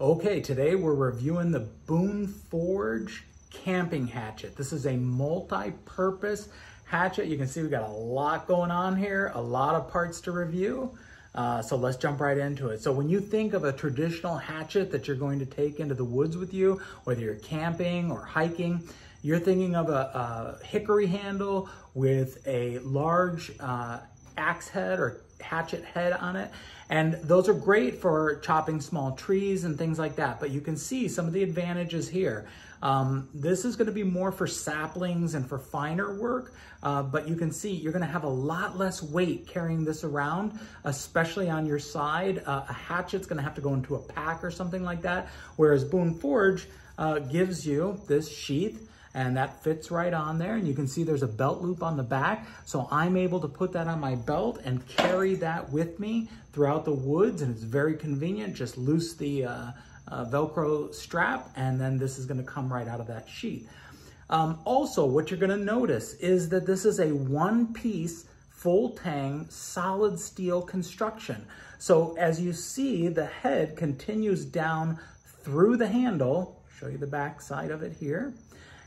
Okay, today we're reviewing the Boone Forge camping hatchet. This is a multi-purpose hatchet. You can see we got a lot going on here, a lot of parts to review. Uh, so let's jump right into it. So when you think of a traditional hatchet that you're going to take into the woods with you, whether you're camping or hiking, you're thinking of a, a hickory handle with a large uh, axe head or hatchet head on it. And those are great for chopping small trees and things like that. But you can see some of the advantages here. Um, this is gonna be more for saplings and for finer work, uh, but you can see you're gonna have a lot less weight carrying this around, especially on your side. Uh, a hatchet's gonna have to go into a pack or something like that, whereas Boone Forge uh, gives you this sheath and that fits right on there. And you can see there's a belt loop on the back. So I'm able to put that on my belt and carry that with me throughout the woods. And it's very convenient. Just loose the uh, uh, Velcro strap and then this is gonna come right out of that sheet. Um, also, what you're gonna notice is that this is a one piece full tang solid steel construction. So as you see, the head continues down through the handle. Show you the back side of it here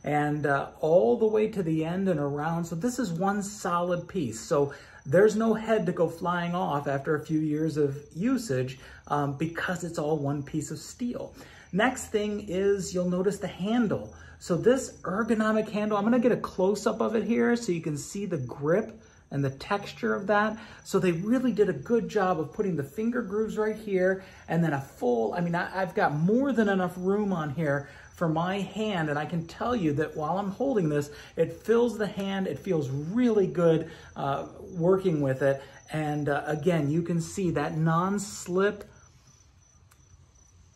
and uh, all the way to the end and around. So this is one solid piece. So there's no head to go flying off after a few years of usage um, because it's all one piece of steel. Next thing is you'll notice the handle. So this ergonomic handle, I'm gonna get a close up of it here so you can see the grip and the texture of that. So they really did a good job of putting the finger grooves right here and then a full, I mean, I, have got more than enough room on here for my hand. And I can tell you that while I'm holding this, it fills the hand. It feels really good uh, working with it. And uh, again, you can see that non-slip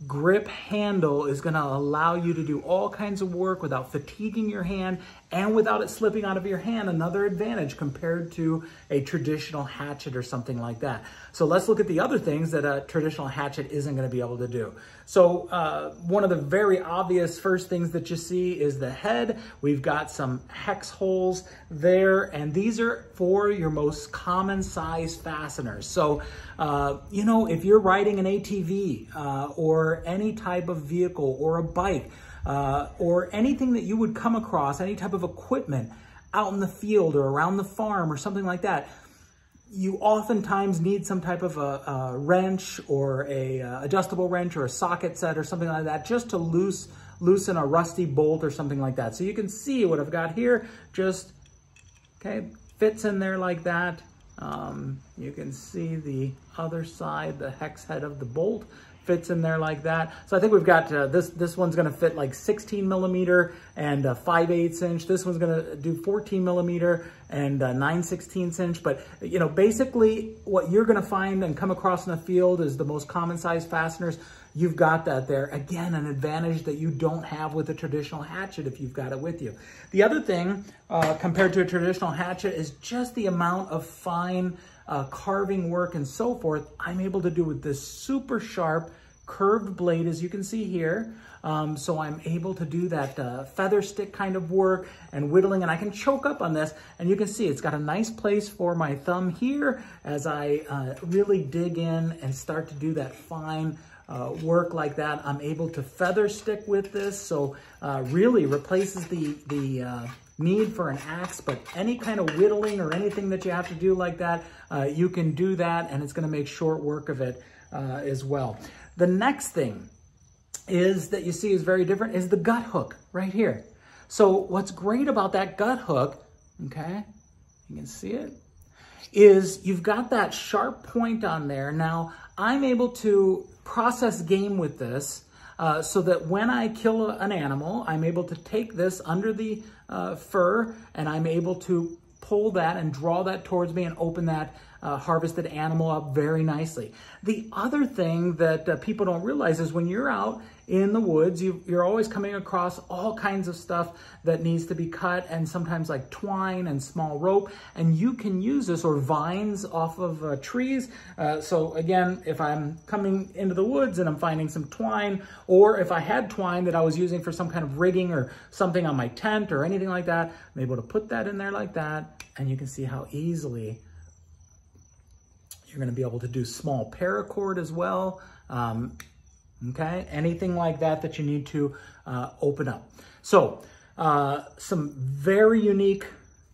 grip handle is gonna allow you to do all kinds of work without fatiguing your hand and without it slipping out of your hand, another advantage compared to a traditional hatchet or something like that. So let's look at the other things that a traditional hatchet isn't gonna be able to do. So uh, one of the very obvious first things that you see is the head. We've got some hex holes there, and these are for your most common size fasteners. So, uh, you know, if you're riding an ATV uh, or any type of vehicle or a bike, uh, or anything that you would come across, any type of equipment out in the field or around the farm or something like that, you oftentimes need some type of a, a wrench or a uh, adjustable wrench or a socket set or something like that just to loose loosen a rusty bolt or something like that. So you can see what I've got here just okay fits in there like that. Um, you can see the other side, the hex head of the bolt fits in there like that. So I think we've got, uh, this This one's gonna fit like 16 millimeter and uh, 5 8 inch. This one's gonna do 14 millimeter and uh, 9 16 inch. But, you know, basically what you're gonna find and come across in the field is the most common size fasteners. You've got that there. Again, an advantage that you don't have with a traditional hatchet if you've got it with you. The other thing uh, compared to a traditional hatchet is just the amount of fine uh, carving work and so forth, I'm able to do with this super sharp curved blade, as you can see here. Um, so I'm able to do that uh, feather stick kind of work and whittling, and I can choke up on this, and you can see it's got a nice place for my thumb here as I uh, really dig in and start to do that fine uh, work like that. I'm able to feather stick with this, so uh, really replaces the, the uh, need for an axe, but any kind of whittling or anything that you have to do like that, uh, you can do that and it's gonna make short work of it uh, as well. The next thing is that you see is very different is the gut hook right here. So what's great about that gut hook, okay, you can see it, is you've got that sharp point on there. Now, I'm able to process game with this uh, so that when I kill an animal, I'm able to take this under the uh, fur and I'm able to pull that and draw that towards me and open that uh, harvested animal up very nicely. The other thing that uh, people don't realize is when you're out in the woods, you, are always coming across all kinds of stuff that needs to be cut and sometimes like twine and small rope. And you can use this or vines off of uh, trees. Uh, so again, if I'm coming into the woods and I'm finding some twine, or if I had twine that I was using for some kind of rigging or something on my tent or anything like that, I'm able to put that in there like that. And you can see how easily you're gonna be able to do small paracord as well. Um, okay? Anything like that that you need to uh, open up. So uh, some very unique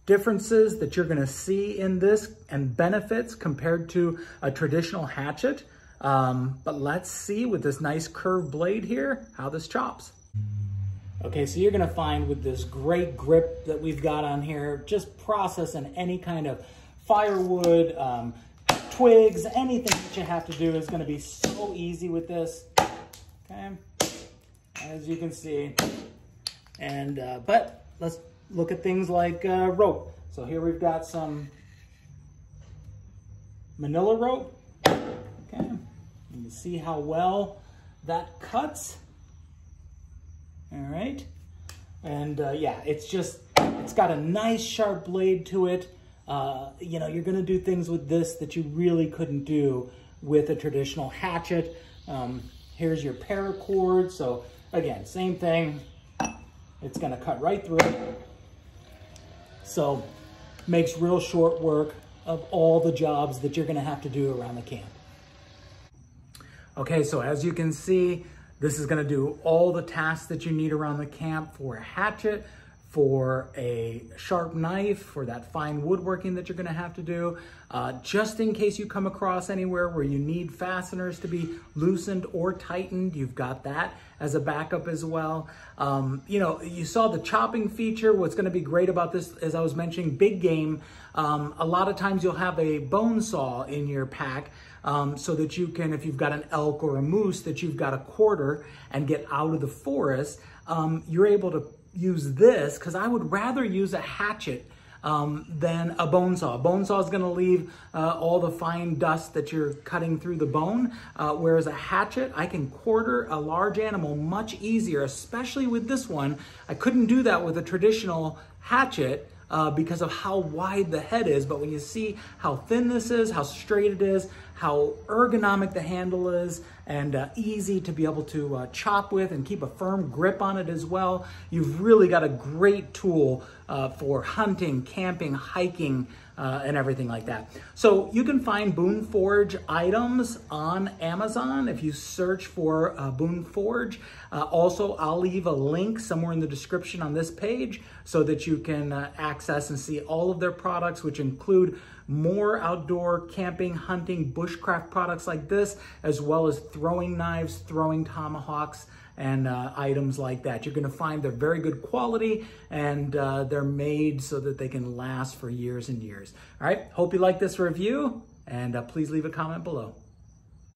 differences that you're gonna see in this and benefits compared to a traditional hatchet. Um, but let's see with this nice curved blade here, how this chops. Okay, so you're gonna find with this great grip that we've got on here, just processing any kind of firewood, um, twigs, anything that you have to do is gonna be so easy with this, okay? As you can see. And, uh, but let's look at things like uh, rope. So here we've got some manila rope, okay? You see how well that cuts. All right. And uh, yeah, it's just, it's got a nice sharp blade to it. Uh, you know, you're gonna do things with this that you really couldn't do with a traditional hatchet. Um, here's your paracord. So again, same thing. It's gonna cut right through. So makes real short work of all the jobs that you're gonna have to do around the camp. Okay, so as you can see, this is gonna do all the tasks that you need around the camp for a hatchet, for a sharp knife, for that fine woodworking that you're gonna have to do, uh, just in case you come across anywhere where you need fasteners to be loosened or tightened, you've got that as a backup as well. Um, you know, you saw the chopping feature. What's gonna be great about this, as I was mentioning, big game, um, a lot of times you'll have a bone saw in your pack um, so that you can, if you've got an elk or a moose that you've got a quarter and get out of the forest, um, you're able to use this because I would rather use a hatchet um, than a bone saw. A bone saw is going to leave uh, all the fine dust that you're cutting through the bone, uh, whereas a hatchet, I can quarter a large animal much easier, especially with this one. I couldn't do that with a traditional hatchet uh, because of how wide the head is. But when you see how thin this is, how straight it is, how ergonomic the handle is, and uh, easy to be able to uh, chop with and keep a firm grip on it as well, you've really got a great tool uh, for hunting, camping, hiking, uh, and everything like that. So you can find Boone Forge items on Amazon if you search for uh, Boone Forge. Uh, also, I'll leave a link somewhere in the description on this page so that you can uh, access and see all of their products, which include more outdoor camping, hunting, bushcraft products like this, as well as throwing knives, throwing tomahawks, and uh, items like that. You're gonna find they're very good quality and uh, they're made so that they can last for years and years. All right, hope you like this review and uh, please leave a comment below.